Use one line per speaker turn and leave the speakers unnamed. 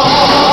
Oh.